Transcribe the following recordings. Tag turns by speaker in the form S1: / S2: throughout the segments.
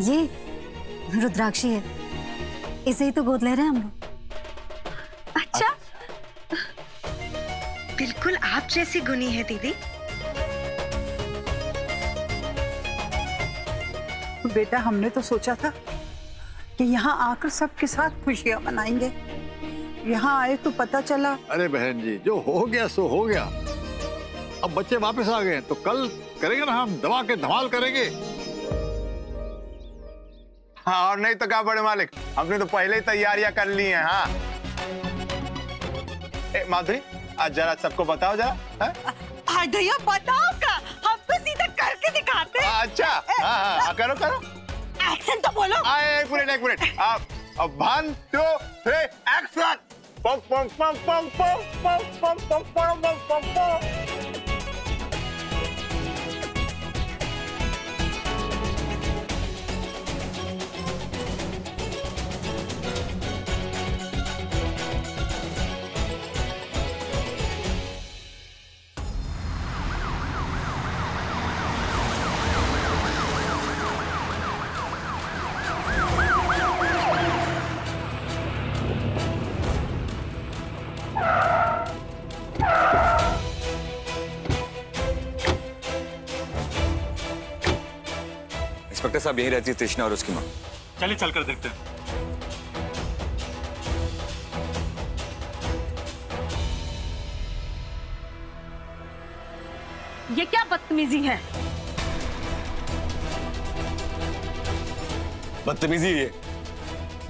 S1: ये रुद्राक्षी है। इसे ही तो गोद ले रहे हैं हम लोग।
S2: अच्छा। बिल्कुल आप जैसी गुनी है दीदी।
S3: बेटा हमने तो सोचा था कि यहाँ आकर सबके साथ खुशियाँ मनाएँगे। यहाँ आए तो पता चला।
S4: अरे बहन जी जो हो गया सो हो गया। अब बच्चे वापस आ गए तो कल करेंगे ना हम दवा के धमाल करेंगे।
S5: हाँ और नहीं तो क्या बड़े मालिक हमने तो पहले ही तैयारियाँ कर ली हैं हाँ ए माधुरी आज जरा सबको बताओ जरा हाँ?
S2: हाँ भैया बताओ का हम तो सीधा करके दिखाते हैं
S5: अच्छा हाँ हाँ हाँ, करो करो
S2: एक्शन तो बोलो
S5: आ, एक मिनट एक मिनट आप वन टू थ्री एक्शन पम पम पम पम पम पम पम पम पम पम पम
S6: इंस्पेक्टर साहब यही रहती है तृष्णा और उसकी माँ।
S7: चलिए चलकर देखते हैं।
S8: ये क्या बदतमीजी है?
S6: बदतमीजी ये।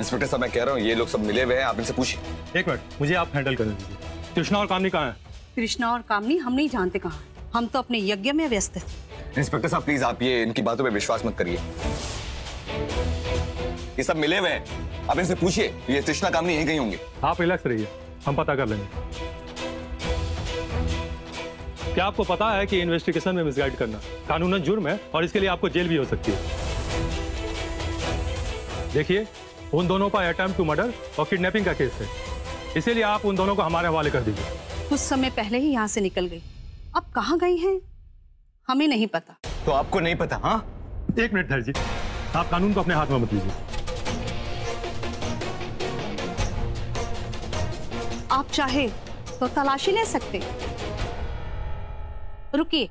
S6: इंस्पेक्टर साहब मैं कह रहा हूँ ये लोग सब मिले हुए हैं आप इनसे पूछिए।
S7: एक मिनट मुझे आप हैंडल करने दीजिए। कृष्णा और कामनी कहाँ है?
S8: कृष्णा और कामनी हम नहीं जानते कहाँ हम तो अपने यज्ञ में व्यस्त थे
S6: इंस्पेक्टर साहब प्लीज़ आप ये इनकी बातों पे विश्वास मत करिए। ये सब मिले हुए हैं। आप इनसे पूछिए ये तृष्णा कामनी यहीं कहीं होंगे।
S7: आप रिलैक्स रहिए हम पता कर लेंगे। क्या आपको पता है कि इन्वेस्टिगेशन में मिसगाइड करना कानूनन जुर्म है और इसके लिए आपको जेल भी हो सकती है? देखिए उन दोनों का अटेम्प्ट टू मर्डर और किडनैपिंग का केस है। इसीलिए आप उन दोनों को हमारे हवाले कर दीजिए।
S8: कुछ समय पहले ही यहाँ से निकल गई। अब कहाँ गई हैं? हमें नहीं पता।
S6: तो आपको नहीं पता हाँ?
S7: एक मिनट धैर्य जी आप कानून को अपने हाथ में मत लीजिए।
S8: आप चाहे तो तलाशी ले सकते। रुकिए।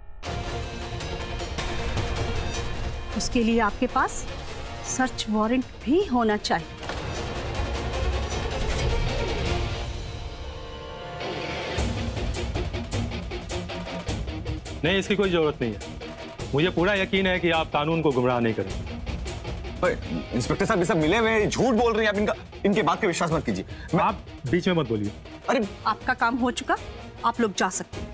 S8: उसके लिए आपके पास सर्च वारंट भी होना चाहिए।
S7: नहीं इसकी कोई ज़रूरत नहीं है। मुझे पूरा यकीन है कि आप कानून को गुमराह नहीं करेंगे।
S6: पर इंस्पेक्टर साहब ये सब मिले हुए झूठ बोल रहे हैं आप इनका इनके बात पे विश्वास मत कीजिए। मैं
S7: आप बीच में मत बोलिए।
S6: अरे
S8: आपका काम हो चुका आप लोग जा सकते हैं।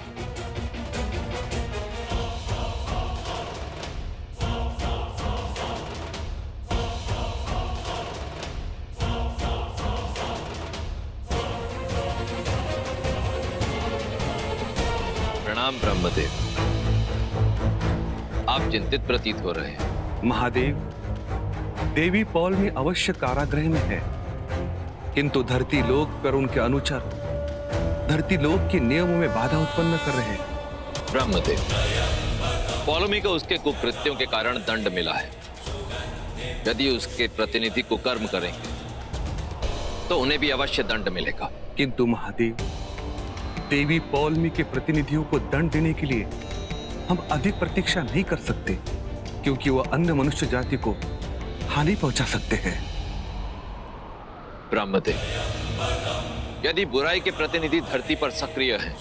S9: आप चिंतित प्रतीत हो रहे हैं।
S10: महादेव देवी पौल में अवश्य कारागृह में है। किंतु धरती लोक पर उनके अनुचर धरती लोक के नियमों में बाधा उत्पन्न कर रहे हैं।
S9: ब्रह्मदेव पौलमी को उसके कुकृत्यों के कारण दंड मिला है। यदि उसके प्रतिनिधि कुकर्म करेंगे तो उन्हें भी अवश्य दंड मिलेगा।
S10: किंतु महादेव देवी पौलमी के प्रतिनिधियों को दंड देने के लिए हम अधिक प्रतीक्षा नहीं कर सकते क्योंकि वह अन्य मनुष्य जाति को हानि पहुँचा सकते हैं।
S9: ब्रह्मदेव यदि बुराई के प्रतिनिधि धरती पर सक्रिय हैं,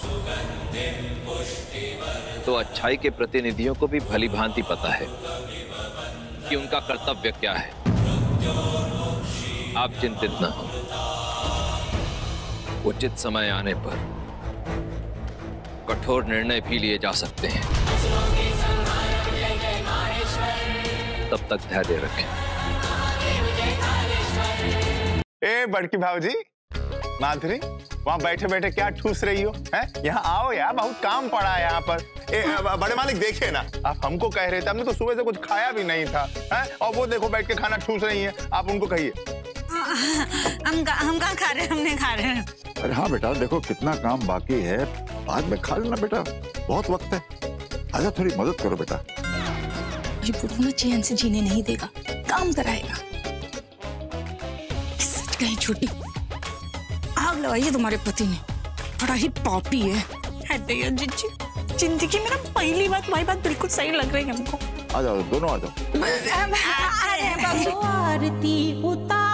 S9: तो अच्छाई के प्रतिनिधियों को भी भली भांति पता है कि उनका कर्तव्य क्या है। आप चिंतित न हो। उचित समय आने पर कठोर निर्णय भी लिए जा सकते हैं। तब तक धैर्य रखें।
S5: ए बड़की भाजी माधुरी वहाँ बैठे बैठे क्या ठूस रही हो हैं? यहाँ आओ यार बहुत काम पड़ा है यहाँ पर। ए बड़े मालिक देखिए ना आप हमको कह रहे थे हमने तो सुबह से कुछ खाया भी नहीं था हैं? और वो देखो बैठ के खाना ठूस रही है आप उनको कहिए।
S2: हम हम कहाँ खा रहे हमने खा रहे हैं।
S4: अरे हाँ बेटा देखो कितना काम बाकी है बाद में खा लेना बेटा बहुत वक्त है। आजा थोड़ी मदद करो बेटा
S11: ये बुढ़ू ना चैन से जीने नहीं देगा काम कराएगा सच कहीं छोटी आग लगाई है तुम्हारे पति ने बड़ा ही पापी है ज़िंदगी में ना पहली बात तुम्हारी बात बिल्कुल सही लग रही है हमको
S4: आ जाओ दोनों आ जाओ
S12: आरती उतारो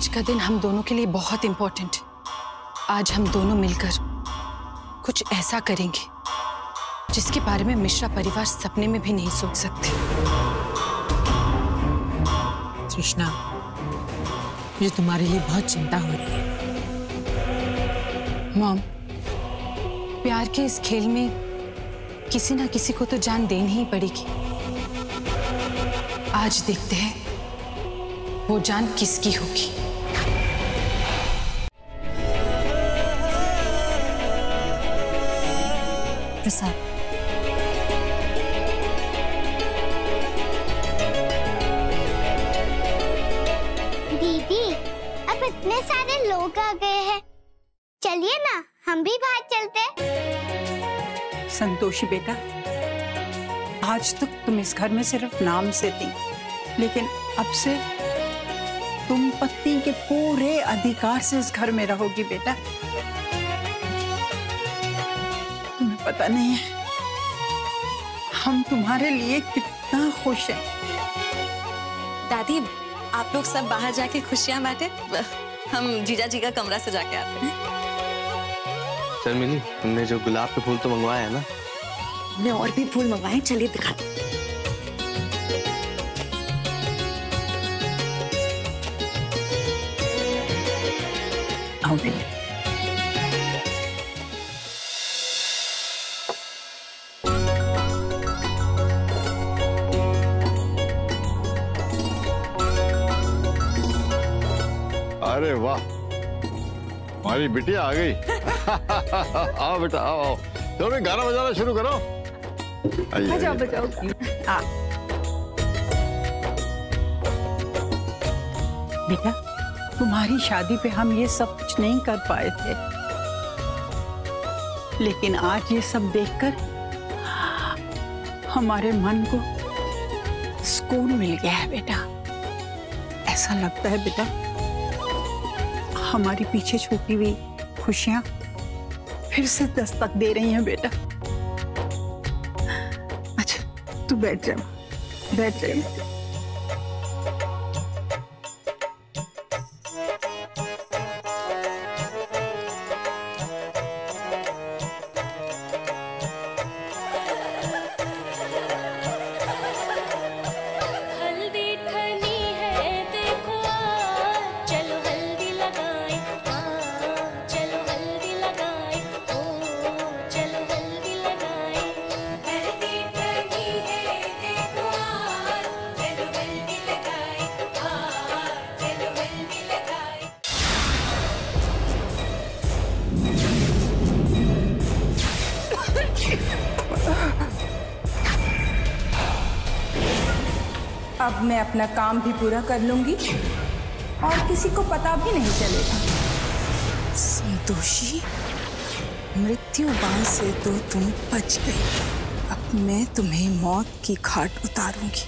S11: आज का दिन हम दोनों के लिए बहुत इम्पोर्टेंट है आज हम दोनों मिलकर कुछ ऐसा करेंगे जिसके बारे में मिश्रा परिवार सपने में भी नहीं सोच सकते।
S13: कृष्णा मुझे तुम्हारे लिए बहुत चिंता हो रही है।
S11: मॉम प्यार के इस खेल में किसी ना किसी को तो जान देनी ही पड़ेगी। आज देखते हैं वो जान किसकी होगी।
S1: प्रसाद
S12: दीदी अब इतने सारे लोग आ गए हैं। चलिए ना हम भी बाहर चलते
S3: संतोषी बेटा आज तक तुम इस घर में सिर्फ़ नाम से थी लेकिन अब से तुम पत्नी के पूरे अधिकार से इस घर में रहोगी बेटा। पता नहीं है। हम तुम्हारे लिए कितना खुश हैं।
S14: दादी आप लोग सब बाहर जाके खुशियाँ बांटे। हम जीजा जी का कमरा सजा के आते हैं।
S6: शर्मिली तुमने जो गुलाब के फूल तो मंगवाया है ना।
S14: हमने और भी फूल मंगवाए चलिए दिखा
S3: दो। आओ
S4: अरे वाह। हमारी बिटिया आ गई। आओ बेटा आओ आओ। चलो भी गाना बजाना शुरू करो। आइए,
S3: बजाओ बजाओ। बेटा तुम्हारी शादी पे हम ये सब कुछ नहीं कर पाए थे। लेकिन आज ये सब देखकर हमारे मन को सुकून मिल गया है बेटा। ऐसा लगता है बेटा हमारी पीछे छुपी हुई खुशियाँ फिर से दस्तक दे रही हैं बेटा। अच्छा तू बैठ जा बैठ जा।
S15: अब मैं अपना काम भी पूरा कर लूँगी और किसी को पता भी नहीं चलेगा।
S11: संतोषी, मृत्यु बाण से तो तुम बच गई। अब मैं तुम्हें मौत की घाट उतारूँगी।